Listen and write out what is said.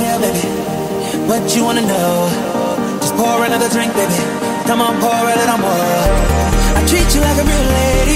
Feel, baby? What you wanna know? Just pour another drink, baby. Come on, pour a little more. I treat you like a real lady.